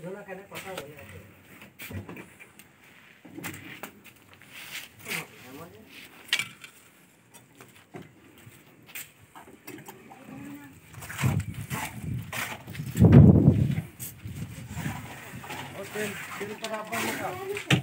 बुझना कहने पता हो जाए तेल तेल